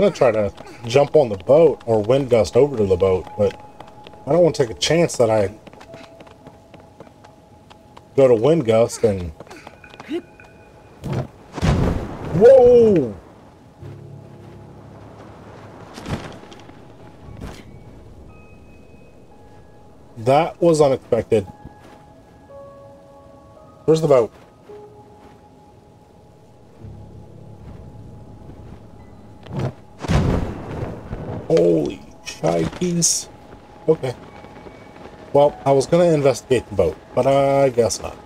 gonna try to jump on the boat or wind gust over to the boat, but I don't want to take a chance that I go to wind gust and whoa! That was unexpected. Where's the boat Holy shikes. Okay. Well, I was going to investigate the boat, but I guess not.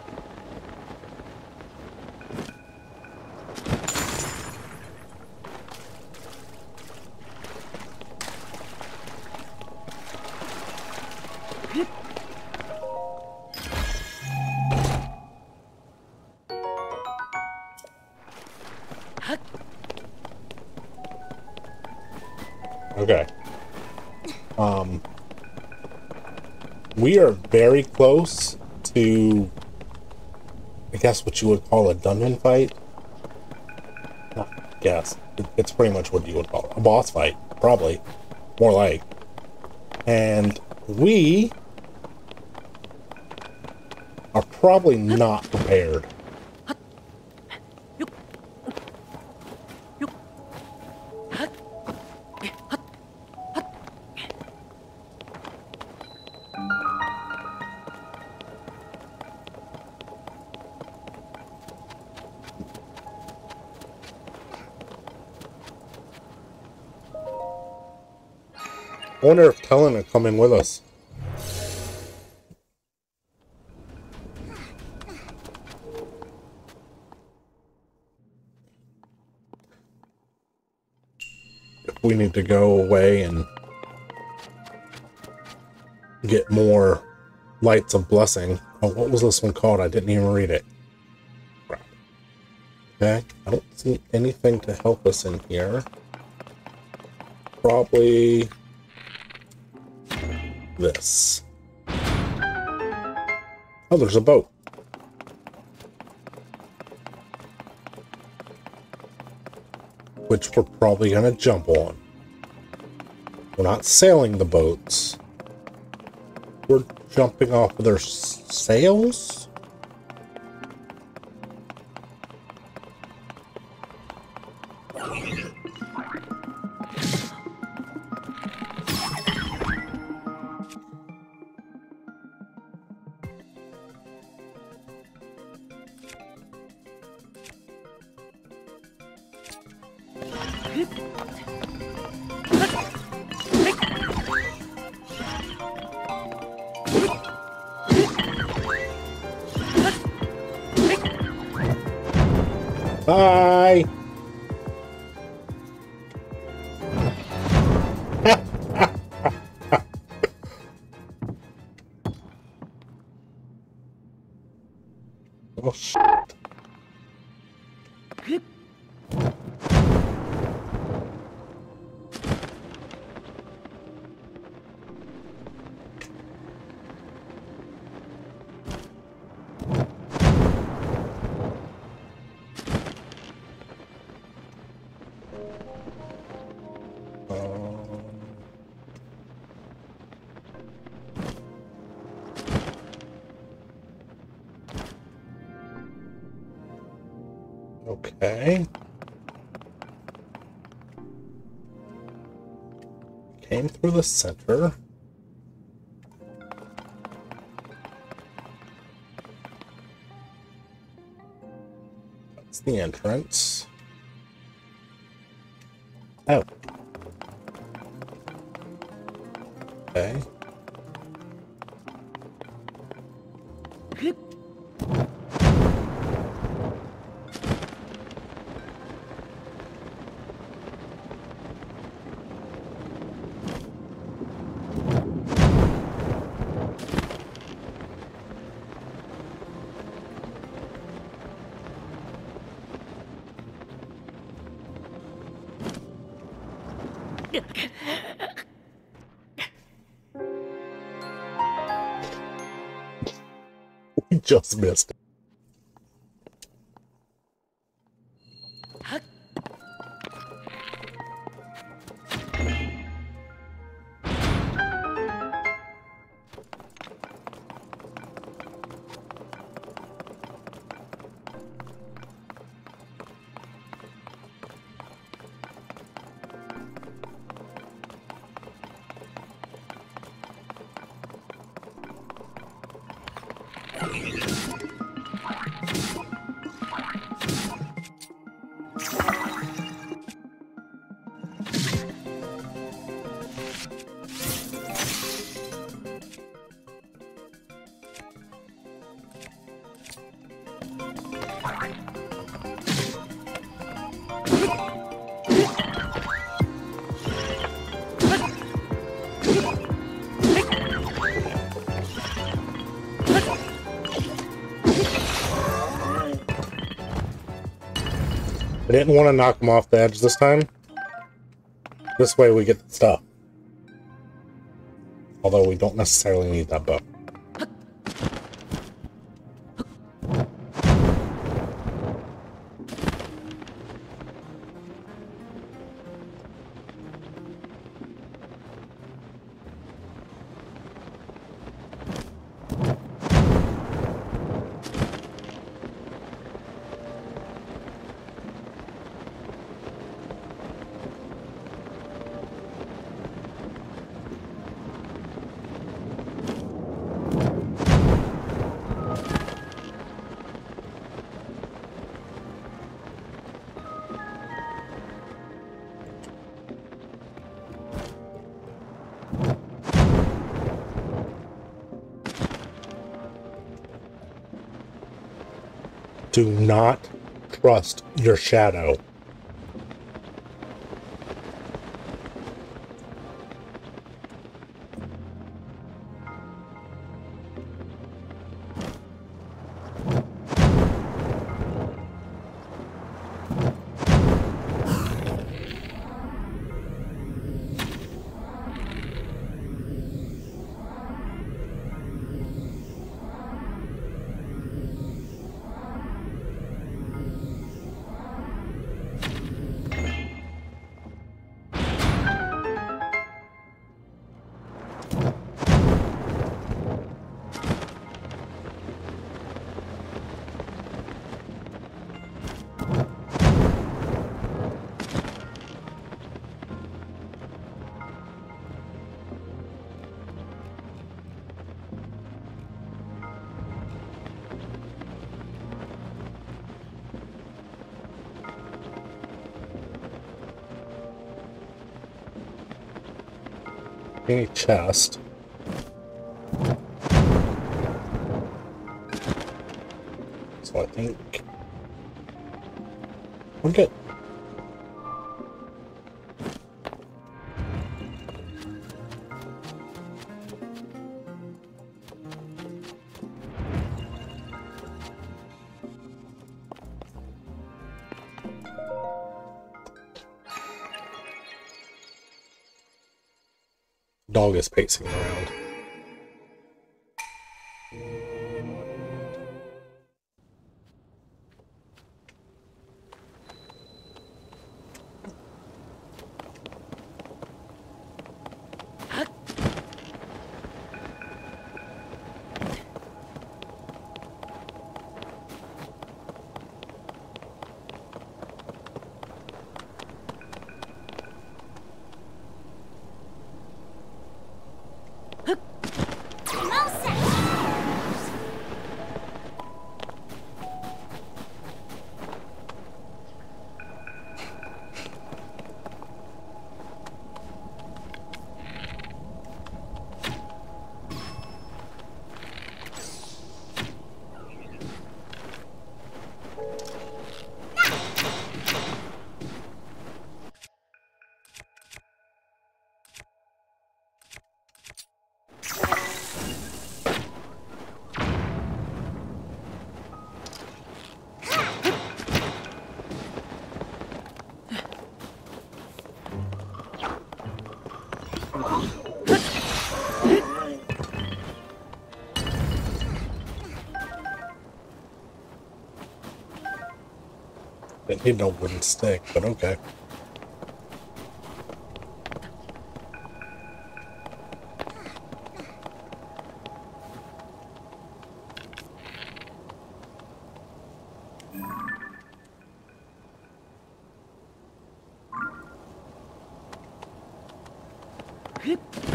Very close to, I guess, what you would call a dungeon fight. Guess. It's pretty much what you would call a boss fight, probably. More like. And we are probably not prepared. I wonder if Tulin are coming with us. If we need to go away and get more lights of blessing. Oh, what was this one called? I didn't even read it. Okay, I don't see anything to help us in here. Probably this. Oh, there's a boat. Which we're probably going to jump on. We're not sailing the boats. We're jumping off of their sails? Okay. Came through the center. That's the entrance. Just missed I didn't want to knock him off the edge this time. This way we get the stuff. Although we don't necessarily need that bow. Do not trust your shadow. Any chest. Dog is pacing around. Need no wooden stick, but okay. Mm,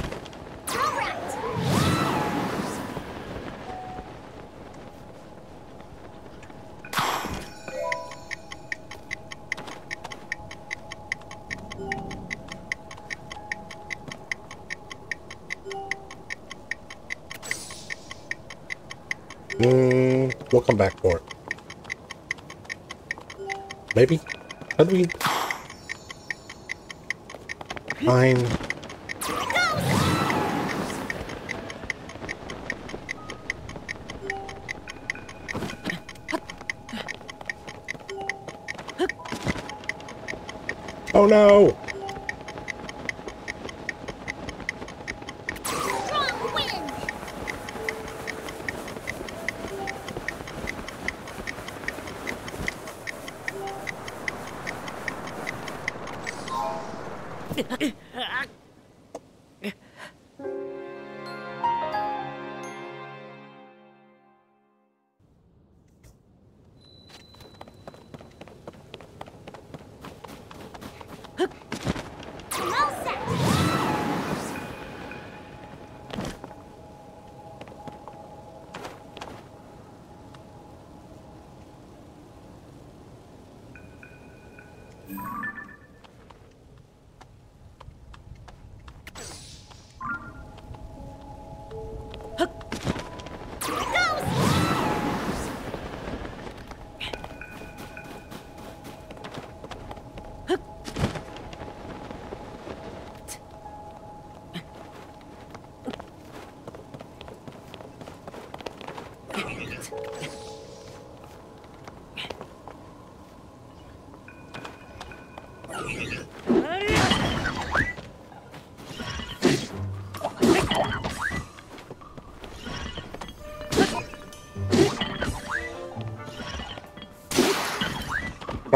we'll come back for it. Maybe? Could we? Fine. Oh no!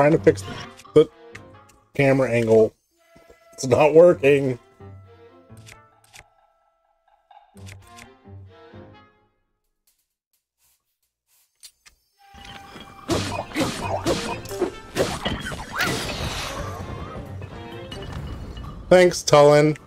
Trying to fix the camera angle. It's not working. Thanks, Tulin.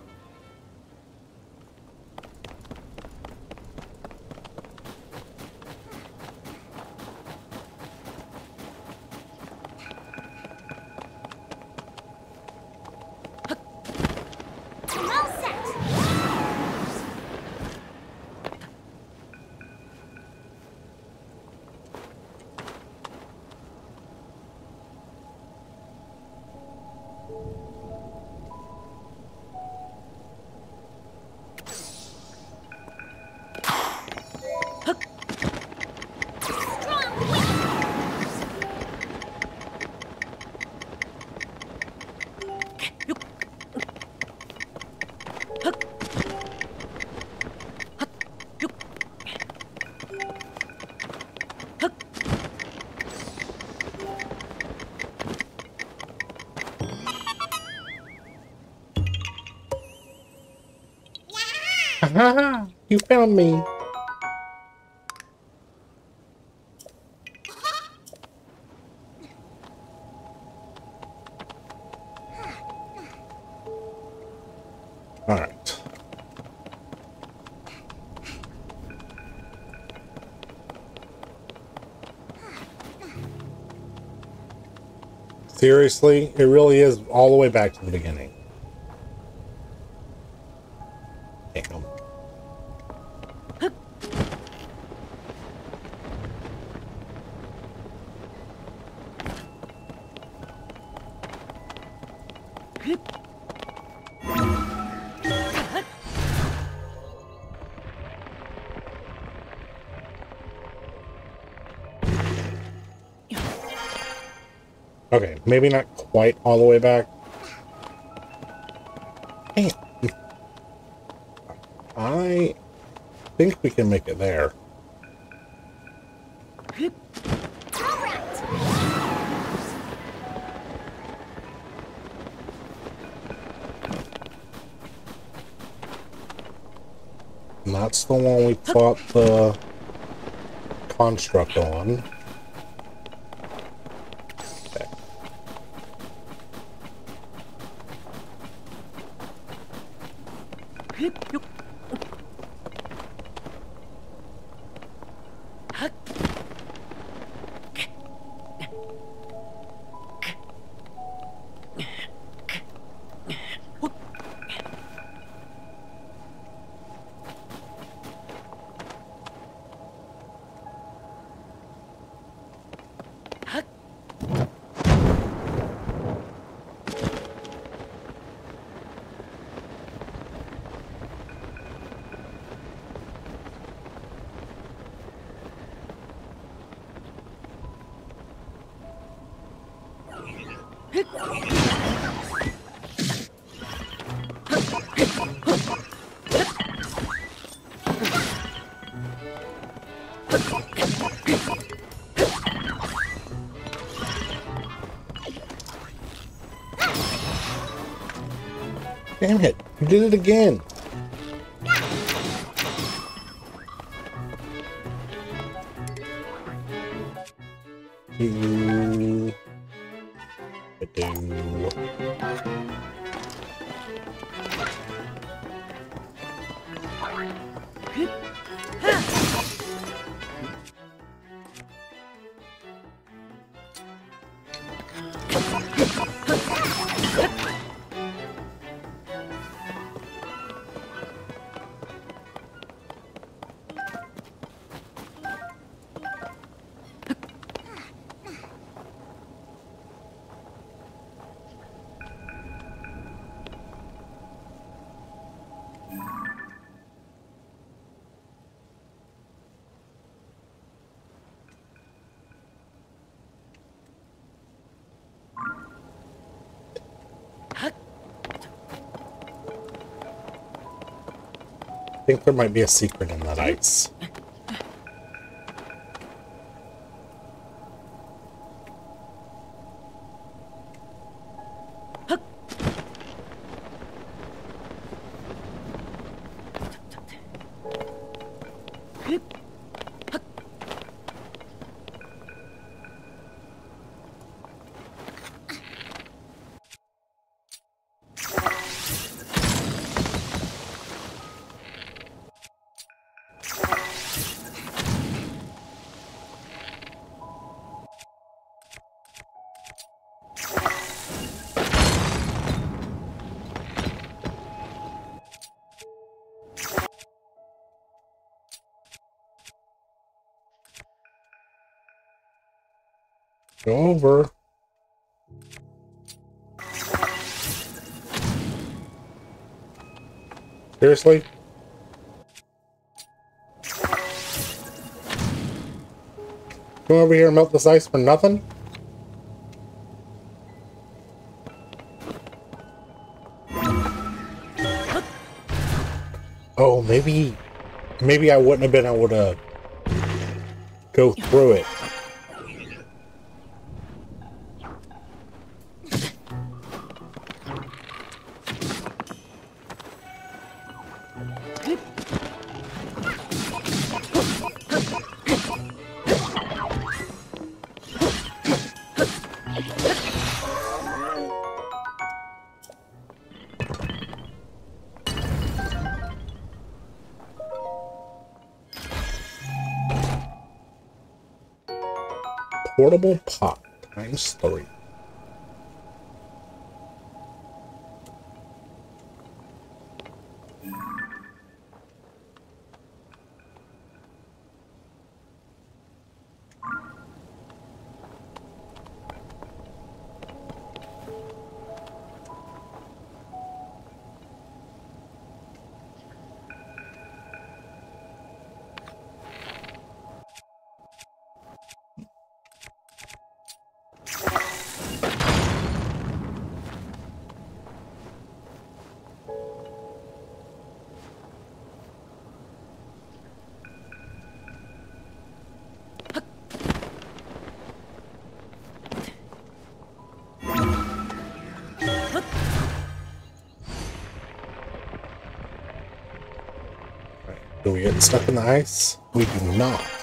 you found me. All right. Seriously, it really is all the way back to the beginning. Maybe not quite all the way back. Damn. I think we can make it there. That's the one we fought the construct on. Damn it! You did it again! Think there might be a secret in that mm-hmm. ice. Over. Seriously? Come over here and melt this ice for nothing? Oh, maybe... Maybe I wouldn't have been able to go through it. Double Pot times 3. We get stuck in the ice? We do not.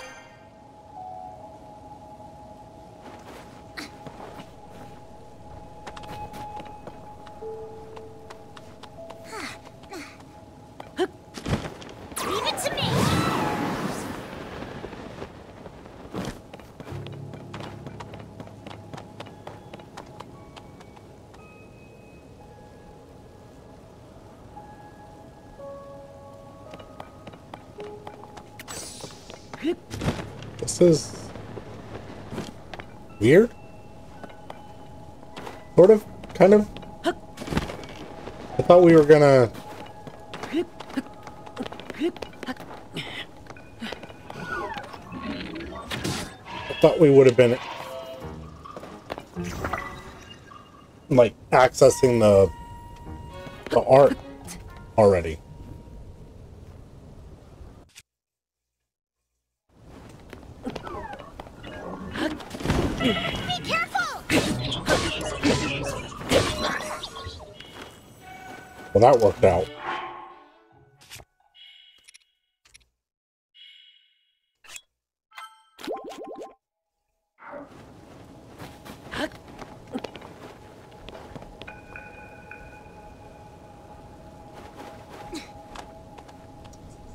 Is weird. Sort of, kind of. I thought we were gonna. I thought we would have been like accessing the the art already. Well, that worked out.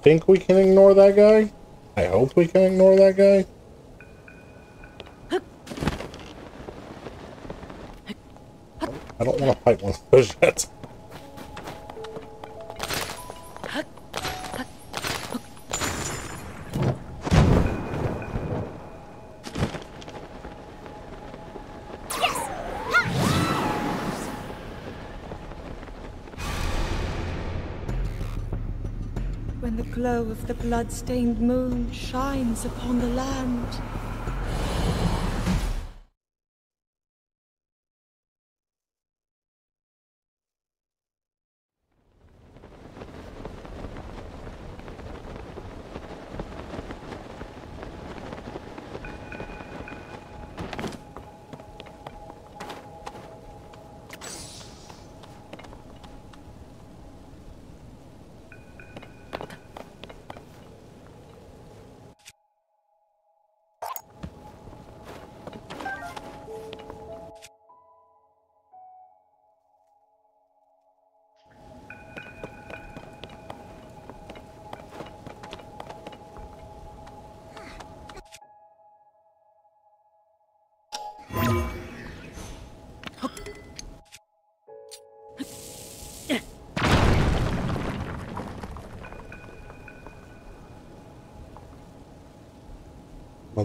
Think we can ignore that guy? I hope we can ignore that guy. I don't want to fight one of those yet. When the glow of the blood-stained moon shines upon the land.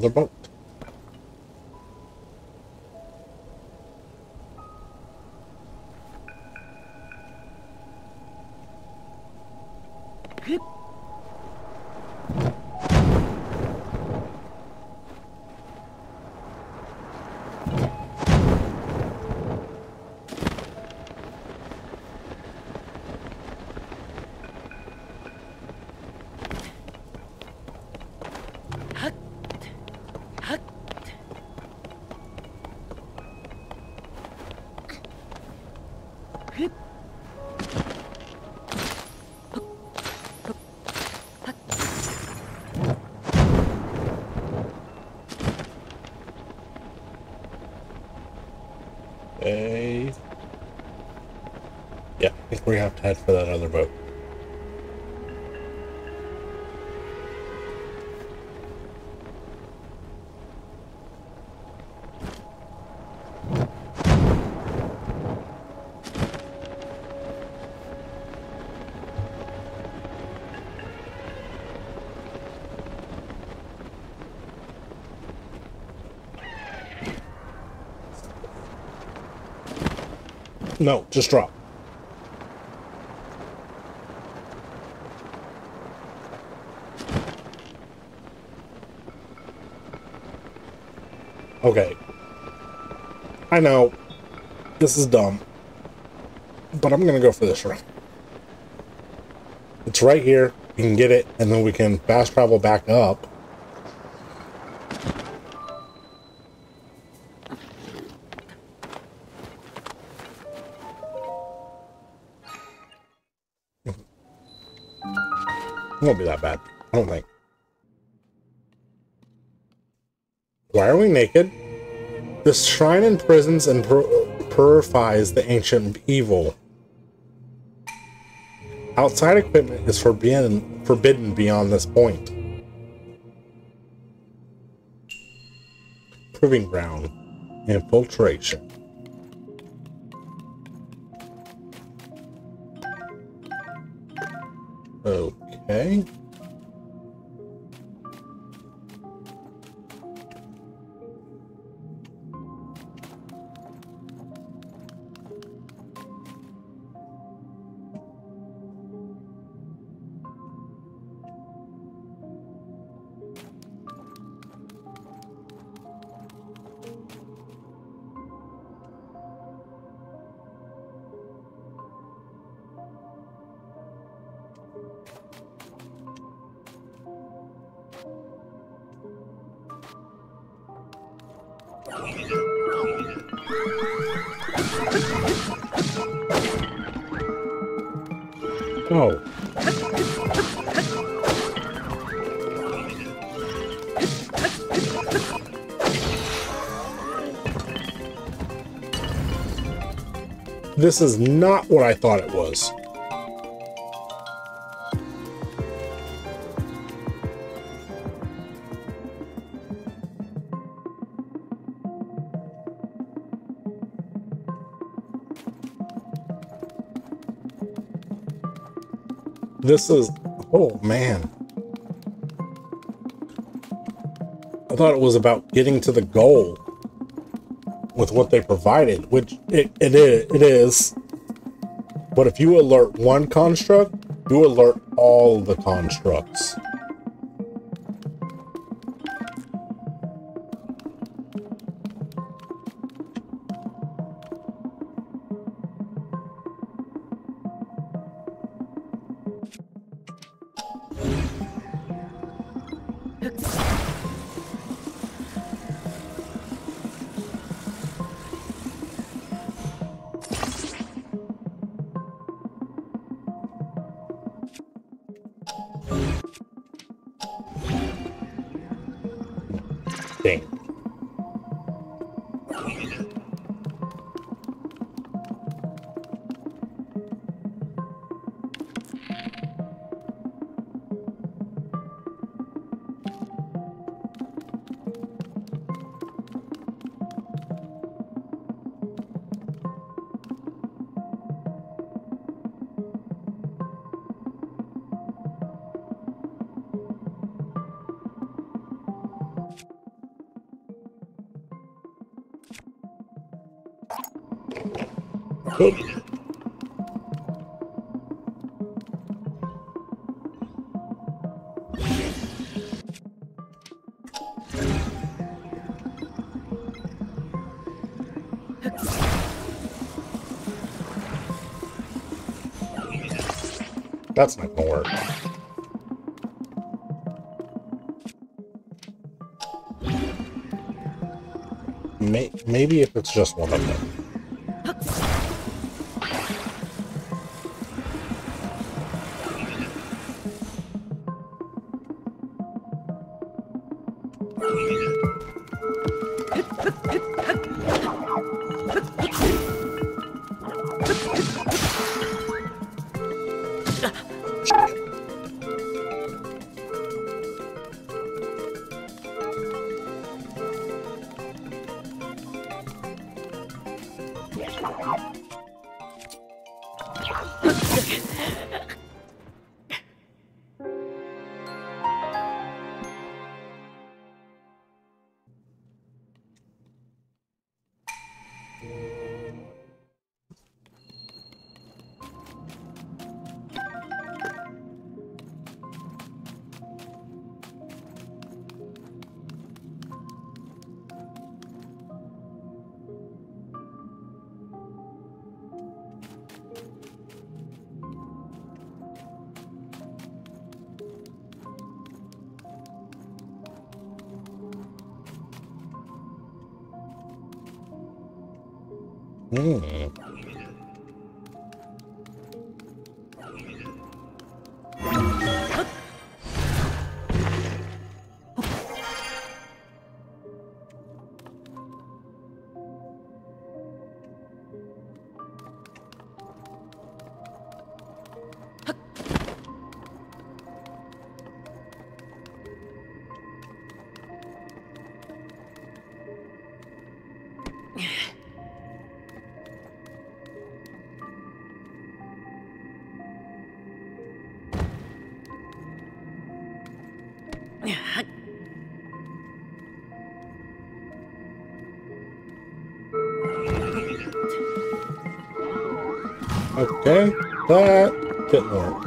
Another boat. Think we have to head for that other boat. No, just drop. Okay. I know. This is dumb. But I'm gonna go for this route. It's right here. You can get it, and then we can fast travel back up. Won't be that bad. I don't think. Why are we naked? This shrine imprisons and pur purifies the ancient evil. Outside equipment is forbidden, forbidden beyond this point. Proving ground. Infiltration. Okay. This is not what I thought it was. This is... Oh, man. I thought it was about getting to the goal with what they provided, which it, it, is, it is. But if you alert one construct, you alert all the constructs. That's not gonna work. May maybe if it's just one of them. Okay, that didn't work.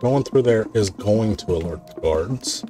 Going through there is going to alert the guards.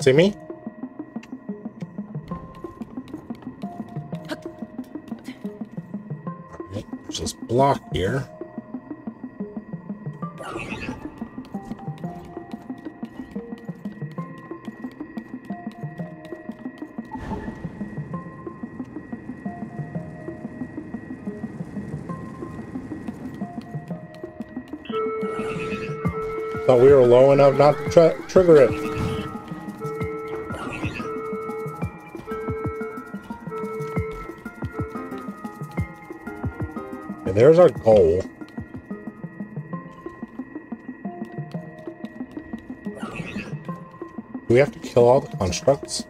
Won't see me? Alright, there's this block here. Thought we were low enough not to tr trigger it. There's our goal. Do we have to kill all the constructs?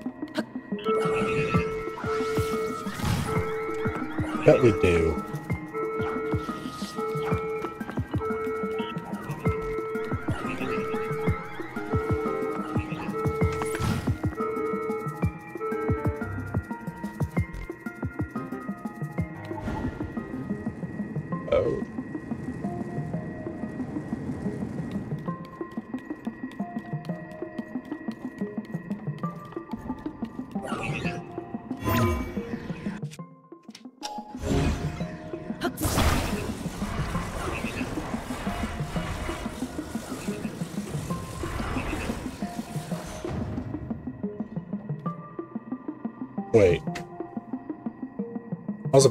Bet we do.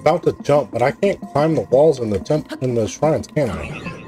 About to jump, but I can't climb the walls in the temp in the shrines, can I?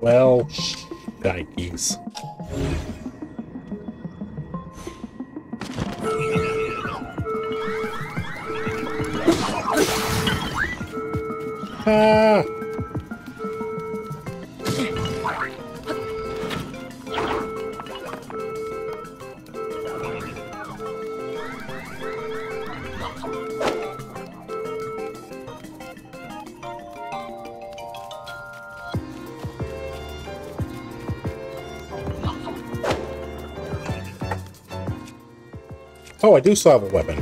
Well, yikes. Ah! I do still have a weapon.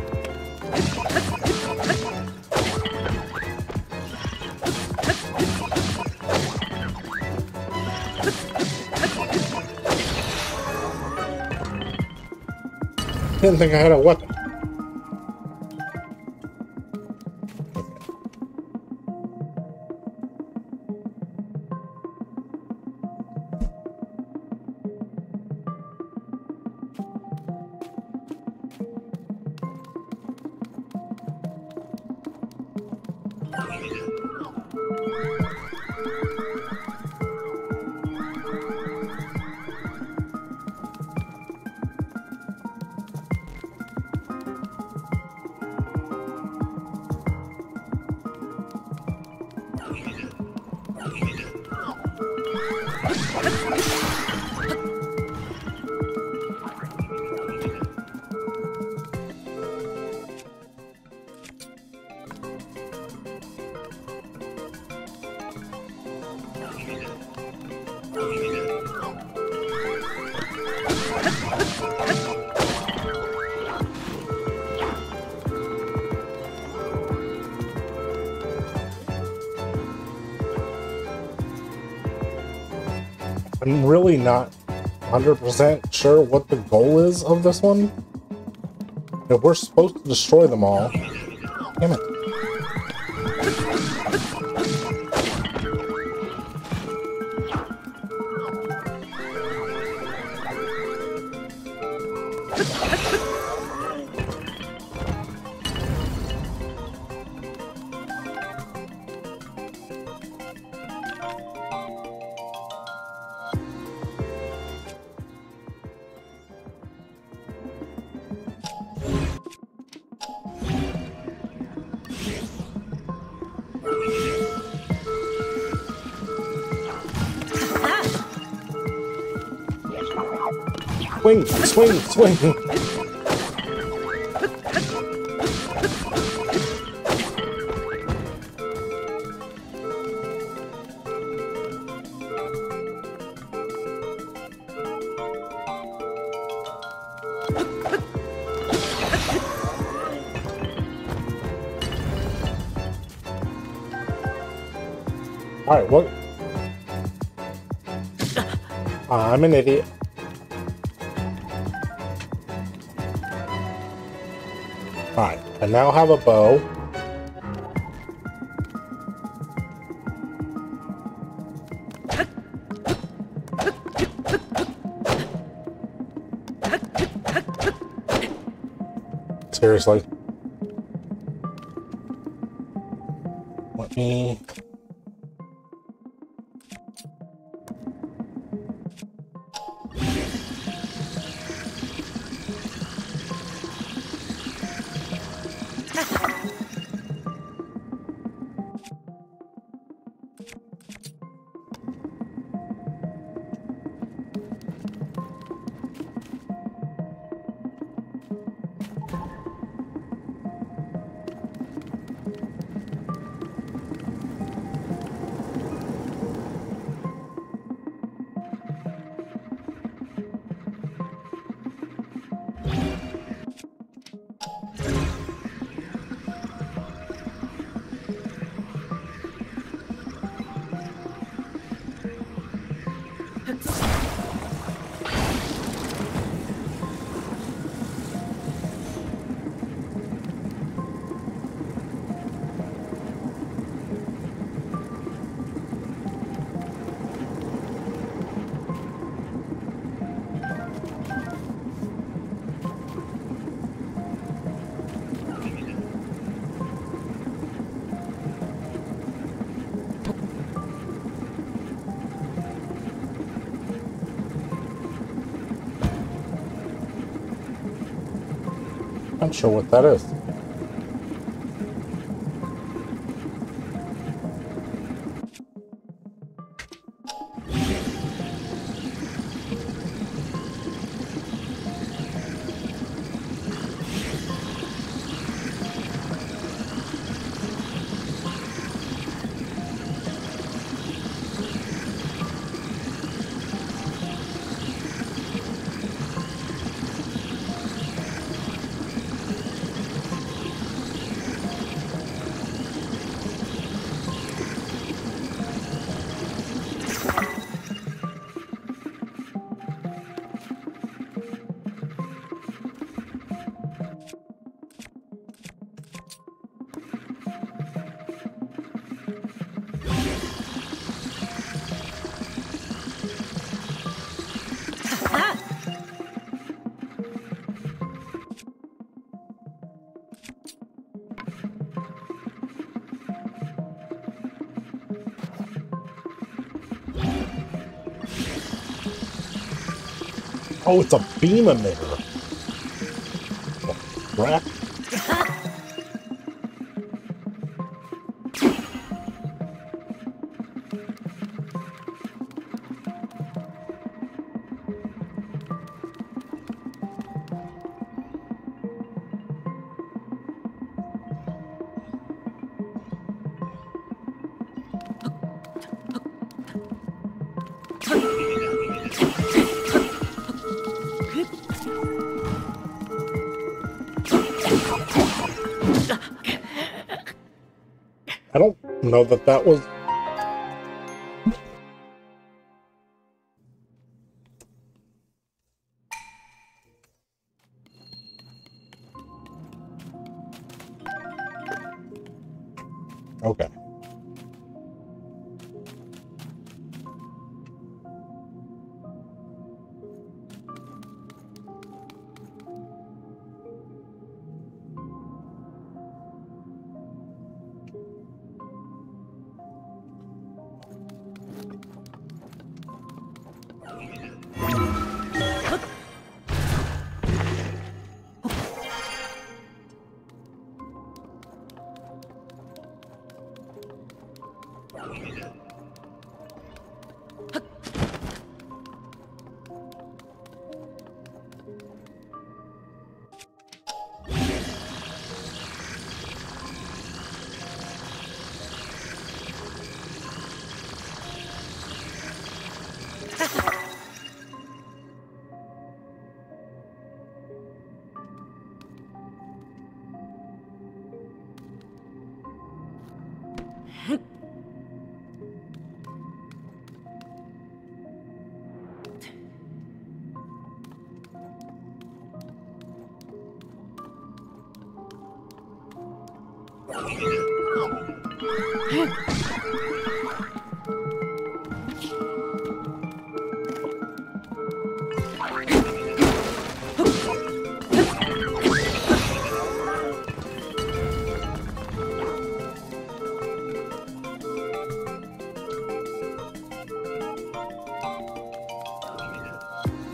Didn't think I had a weapon. I'm really not 100% sure what the goal is of this one. If we're supposed to destroy them all. Swing, swing, swing. Alright, what? I'm an idiot. Alright, I now have a bow. Seriously. Let me... I'm not sure what that is. Oh, it's a beam emitter. Crap. I don't know that that was...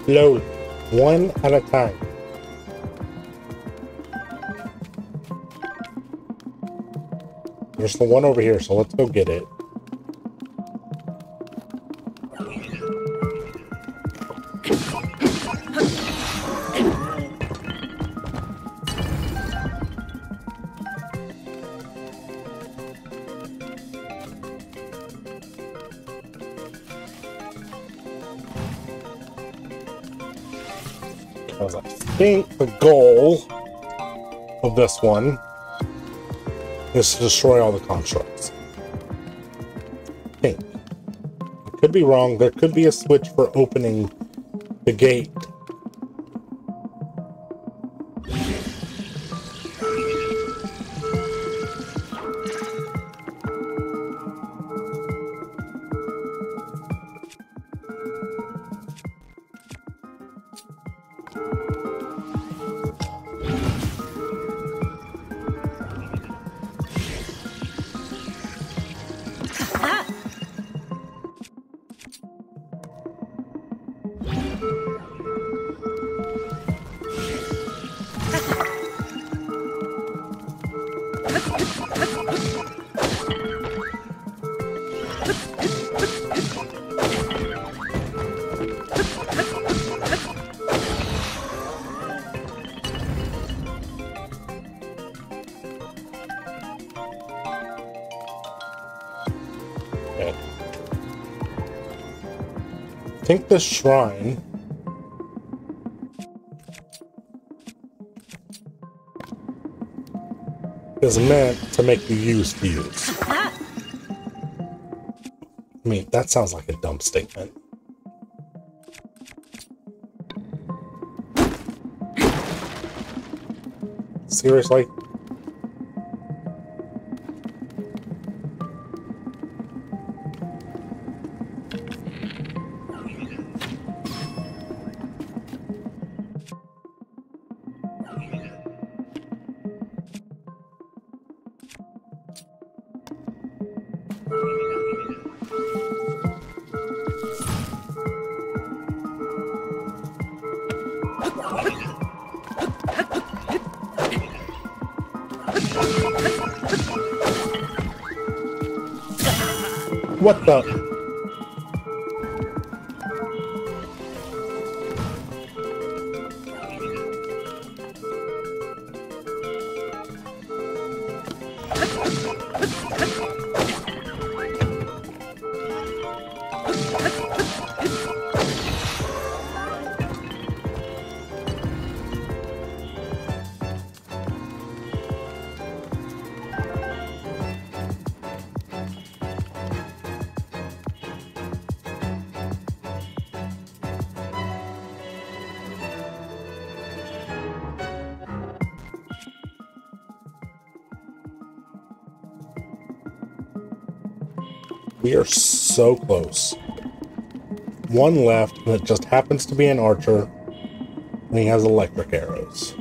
Load. One at a time. There's the one over here, so let's go get it. I think the goal of this one is to destroy all the constructs. I think. I could be wrong. There could be a switch for opening the gate. I think the shrine is meant to make you use fuse. I mean, that sounds like a dumb statement. Seriously? We are so close. One left, and it just happens to be an archer, and he has electric arrows.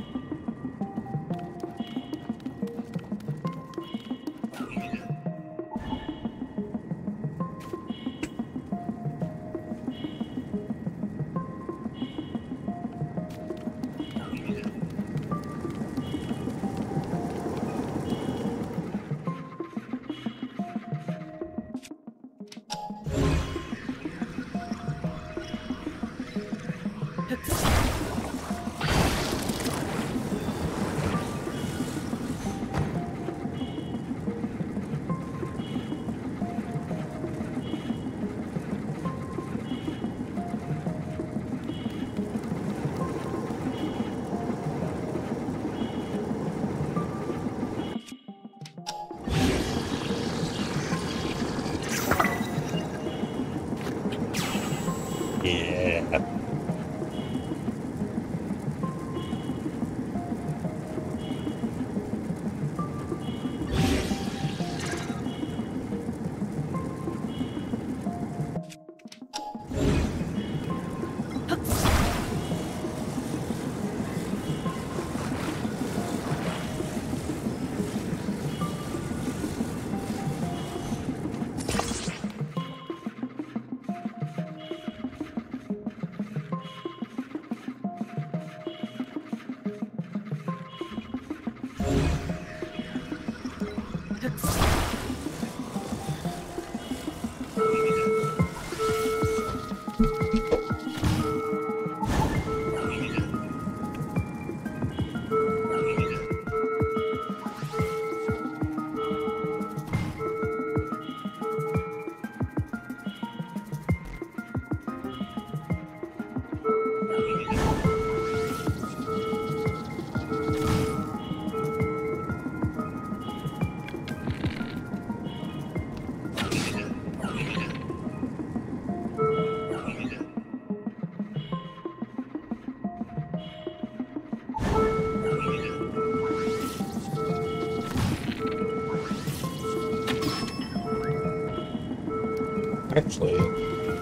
Actually,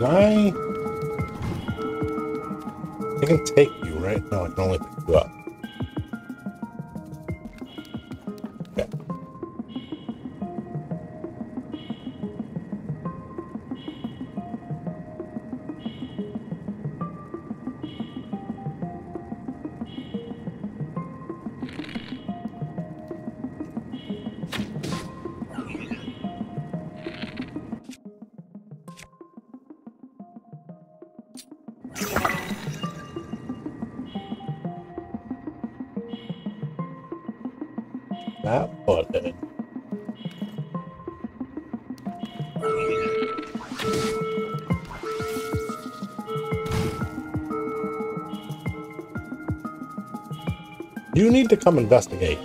can I? I can take you, right? No, I can only That button. You need to come investigate.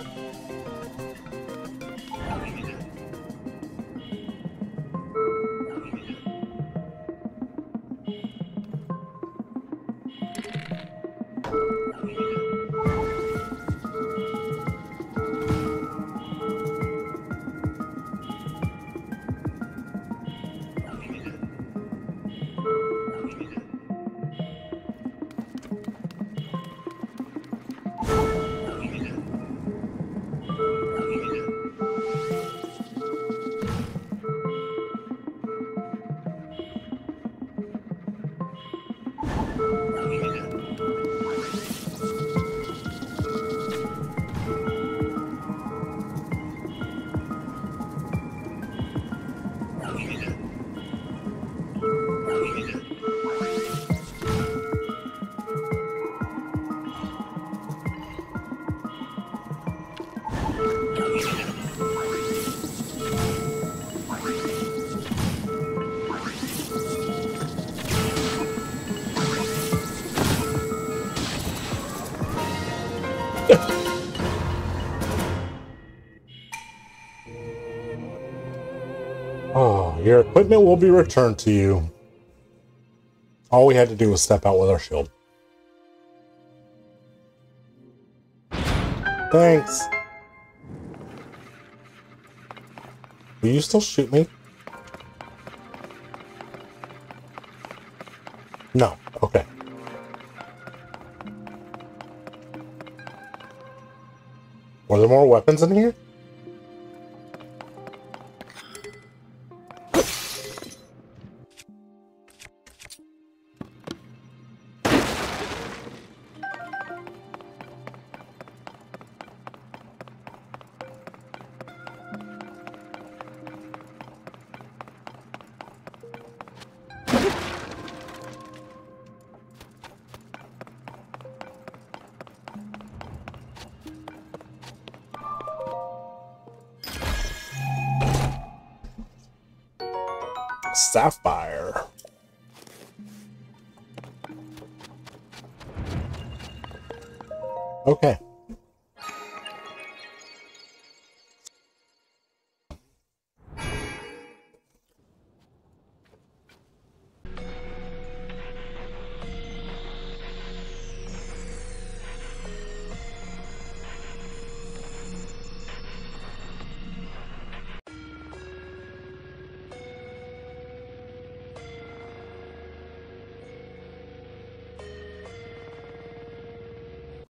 Oh, your equipment will be returned to you. All we had to do was step out with our shield. Thanks. Will you still shoot me? No. Okay. Were there more weapons in here?